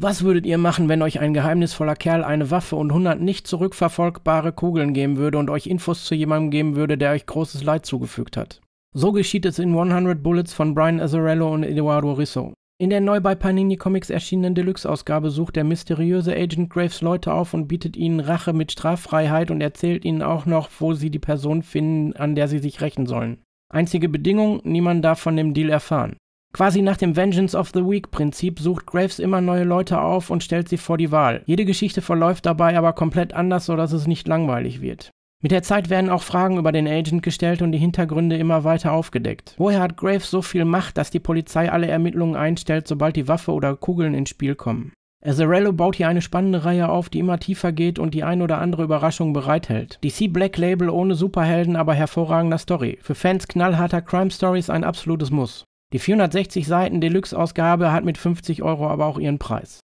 Was würdet ihr machen, wenn euch ein geheimnisvoller Kerl eine Waffe und 100 nicht zurückverfolgbare Kugeln geben würde und euch Infos zu jemandem geben würde, der euch großes Leid zugefügt hat? So geschieht es in 100 Bullets von Brian Azzarello und Eduardo Risso. In der neu bei Panini Comics erschienenen Deluxe-Ausgabe sucht der mysteriöse Agent Graves Leute auf und bietet ihnen Rache mit Straffreiheit und erzählt ihnen auch noch, wo sie die Person finden, an der sie sich rächen sollen. Einzige Bedingung, niemand darf von dem Deal erfahren. Quasi nach dem Vengeance of the Week Prinzip sucht Graves immer neue Leute auf und stellt sie vor die Wahl. Jede Geschichte verläuft dabei aber komplett anders, sodass es nicht langweilig wird. Mit der Zeit werden auch Fragen über den Agent gestellt und die Hintergründe immer weiter aufgedeckt. Woher hat Graves so viel Macht, dass die Polizei alle Ermittlungen einstellt, sobald die Waffe oder Kugeln ins Spiel kommen? Azzarello baut hier eine spannende Reihe auf, die immer tiefer geht und die ein oder andere Überraschung bereithält. DC Black Label ohne Superhelden, aber hervorragender Story. Für Fans knallharter Crime Stories ein absolutes Muss. Die 460 Seiten Deluxe-Ausgabe hat mit 50 Euro aber auch ihren Preis.